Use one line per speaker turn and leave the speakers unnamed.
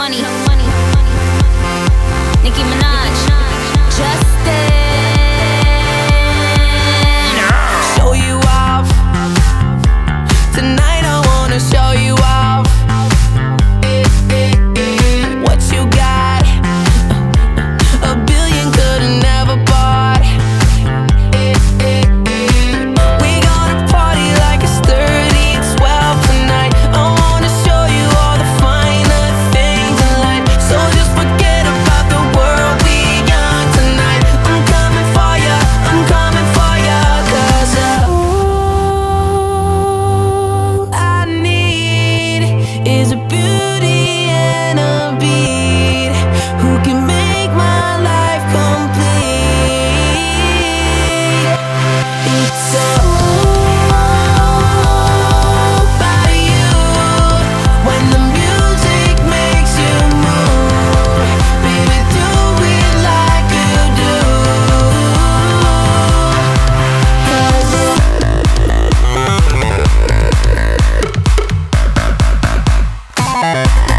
money.
Bye.